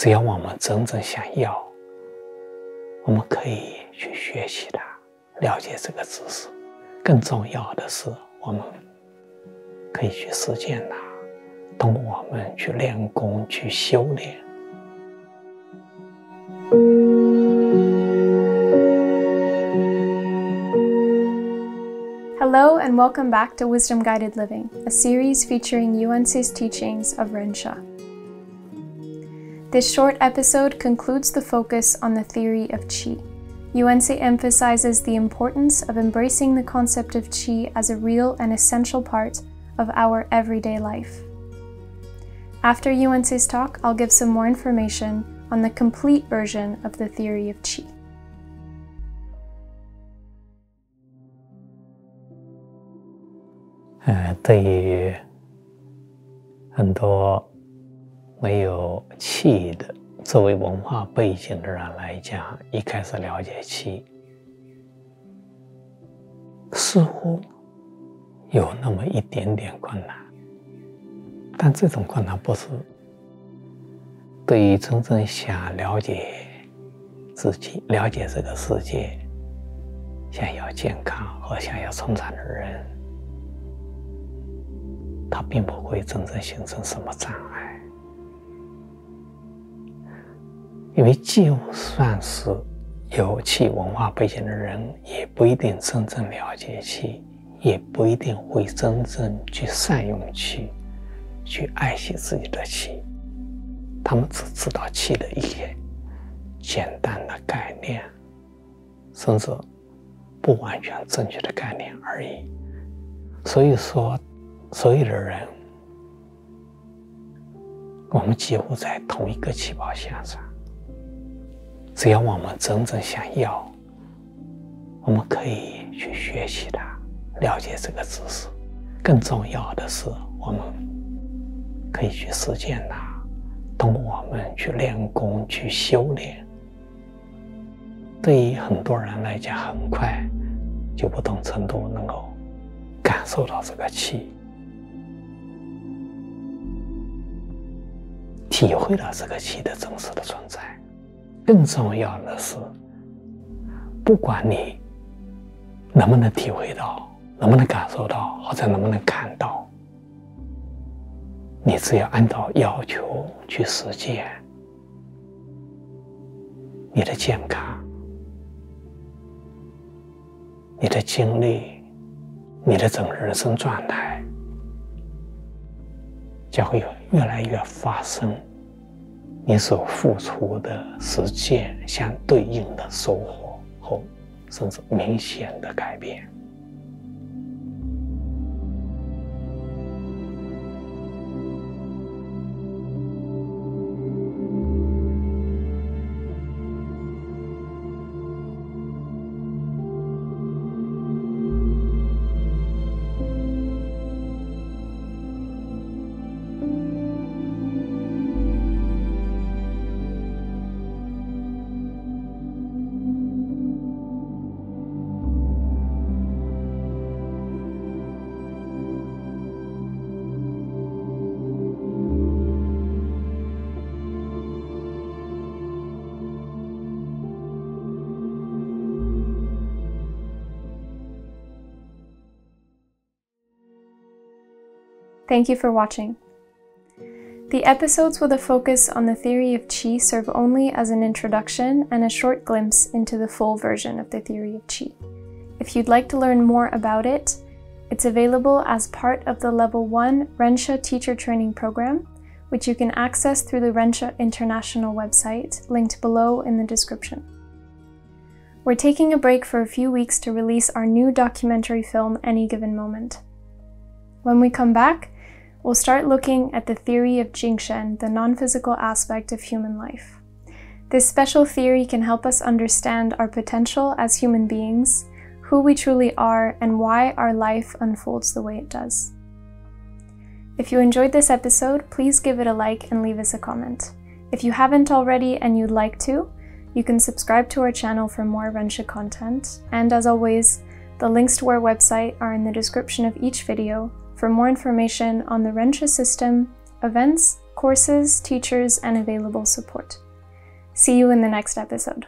只要我们真正想要，我们可以去学习它，了解这个知识。更重要的是，我们可以去实践它，通过我们去练功、去修炼。Hello and welcome back to Wisdom Guided Living, a series featuring UNC's teachings of Rensha. This short episode concludes the focus on the theory of Qi. UNC emphasizes the importance of embracing the concept of Qi as a real and essential part of our everyday life. After UNC's talk, I'll give some more information on the complete version of the theory of Qi. 呃，对于很多 没有气的作为文化背景的人来讲，一开始了解气，似乎有那么一点点困难。但这种困难不是对于真正想了解自己、了解这个世界、想要健康和想要成长的人。他并不会真正形成什么障碍，因为就算是有气文化背景的人，也不一定真正了解气，也不一定会真正去善用气，去爱惜自己的气。他们只知道气的一些简单的概念，甚至不完全正确的概念而已。所以说。所有的人，我们几乎在同一个起跑线上。只要我们真正想要，我们可以去学习它，了解这个知识。更重要的是，我们可以去实践它，通过我们去练功、去修炼。对于很多人来讲，很快就不同程度能够感受到这个气。体会到这个气的真实的存在，更重要的是，不管你能不能体会到，能不能感受到，或者能不能看到，你只要按照要求去实践，你的健康、你的精力、你的整个人生状态，将会有越来越发生。你所付出的实践相对应的收获后，甚至明显的改变。Thank you for watching. The episodes with a focus on the theory of Qi serve only as an introduction and a short glimpse into the full version of the theory of Qi. If you'd like to learn more about it, it's available as part of the Level 1 Rensha Teacher Training Program, which you can access through the Rensha International website, linked below in the description. We're taking a break for a few weeks to release our new documentary film, Any Given Moment. When we come back, we'll start looking at the theory of Jingshen, the non-physical aspect of human life. This special theory can help us understand our potential as human beings, who we truly are, and why our life unfolds the way it does. If you enjoyed this episode, please give it a like and leave us a comment. If you haven't already and you'd like to, you can subscribe to our channel for more Rensha content. And as always, the links to our website are in the description of each video for more information on the Rensha system, events, courses, teachers, and available support. See you in the next episode.